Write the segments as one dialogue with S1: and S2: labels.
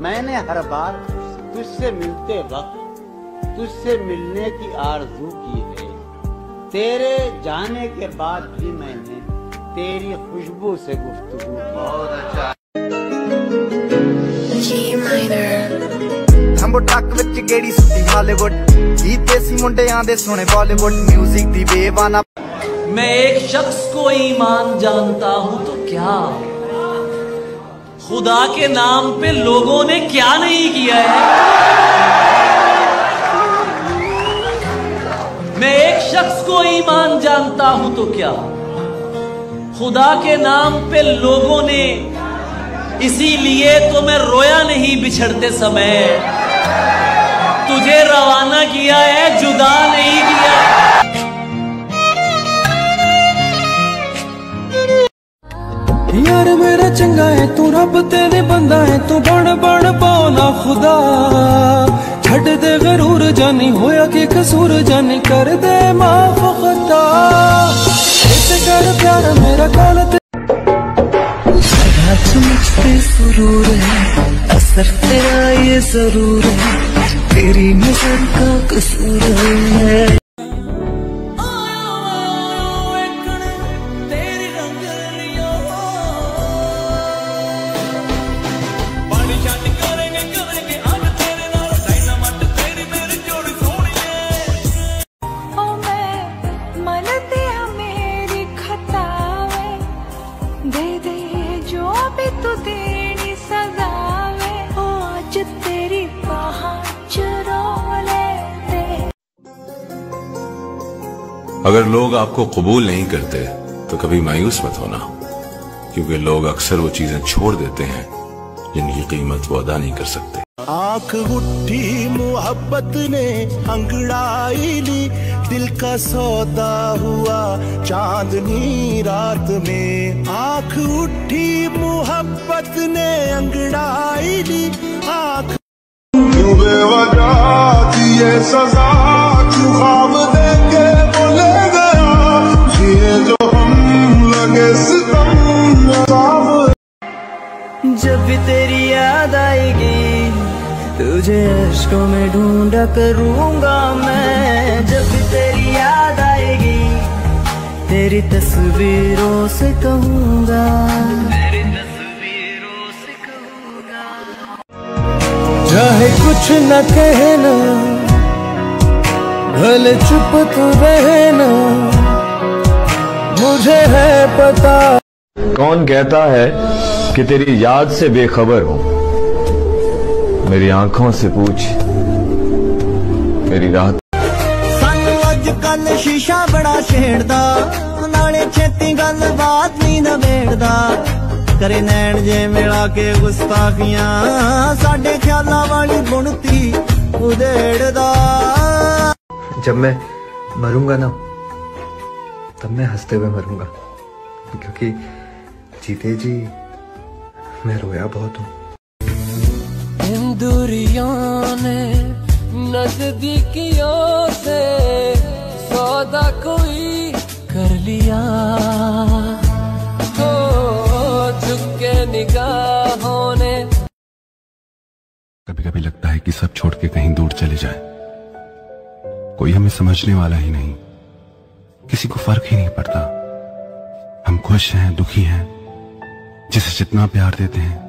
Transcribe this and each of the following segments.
S1: मैंने हर बार तुझसे मिलते वक्त तुझसे मिलने की आरजू की है तेरे जाने के बाद भी मैंने तेरी खुशबू से गुफ्तगू की बहुत अच्छा
S2: G minor.
S3: ਹੰਬੋ ਟਰੱਕ ਵਿੱਚ ਗੇੜੀ ਸੁੱਟੀ ਹਾਲੀਵੁੱਡ ਕੀ ਦੇਸੀ ਮੁੰਡਿਆਂ ਦੇ ਸੋਹਣੇ ਬਾਲੀਵੁੱਡ 뮤직 ਦੀ ਬੇਵਾਨਾ
S4: मैं एक शख्स को ईमान जानता हूं तो क्या खुदा के नाम पे लोगों ने क्या नहीं किया है? मैं एक शख्स को ईमान जानता हूँ तो क्या? खुदा के नाम पे लोगों ने इसीलिए तो मैं रोया नहीं बिछड़ते समय। तुझे रवाना किया है, जुदा नहीं किया।
S5: ਯਾਰ ਮੇਰਾ ਚੰਗਾ ਹੈ ਤੂੰ ਰੱਬ ਤੇਰੇ ਬੰਦਾ ਹੈ ਤੂੰ ਬਣ ਬਣ ਪਾਉਣਾ ਖੁਦਾ ਛੱਡ ਦੇ ਗਰੂਰ ਜਾਨੀ ਹੋਇਆ ਕਿ ਕਸੂਰ ਜਾਨੀ ਕਰ ਦੇ ਮਾਫ ਖਤਾ ਇਸੇ ਕਰ ਪਿਆਰ ਮੇਰਾ ਕੋਲ ਤੇ मुझ पे सुरूर है असर तेरा ये जरूर है तेरी नजर का कसूर है
S2: तू देनी आज तेरी बाहां
S6: अगर लोग आपको कबूल नहीं करते तो कभी मायूस मत होना क्योंकि लोग अक्सर वो चीज़ें छोड़ देते हैं जिनकी कीमत वो अदा नहीं कर सकते।
S7: आँख उठी मोहब्बत ने अंगड़ाई ली दिल का सौदा हुआ, चांदनी रात में। आँख उठी, मोहब्बत ने अंगड़ाई ली, आँख
S8: सजा, क्यों
S5: तुझे अश्कों में ढूंढा करूँगा मैं। जब भी तेरी याद आएगी तेरी तस्वीरों से कहूँगा। तेरी तस्वीरों से कहूँगा। चाहे कुछ न कहना भले चुप तो रहना। मुझे है पता।
S9: कौन कहता है कि तेरी याद से बेखबर हूँ? मेरी आँखों से पूछ। मेरी
S5: रात कल शीशा बड़ा छेड़ नाले छेती गल बात नहीं नबेड़दा करे नैन जे मिला के गुस्ताखिया साडे ख्याल वाली बुनती उदेड़
S3: जब मैं मरूँगा ना तब मैं हँसते हुए मरूँगा क्योंकि जीते जी मैं रोया बहुत हूँ
S5: इन दूरियों ने नजदीकियों से सौदा कोई कर लिया। हो झुके निगाहों ने।
S6: कभी कभी लगता है कि सब छोड़ के कहीं दूर चले जाए। कोई हमें समझने वाला ही नहीं। किसी को फ़र्क ही नहीं पड़ता। हम खुश हैं, दुखी हैं, जिसे जितना प्यार देते हैं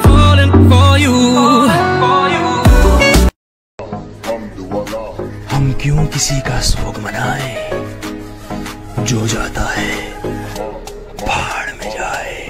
S5: क्यों किसी का सोग मनाए? जो जाता है पहाड़ में जाए।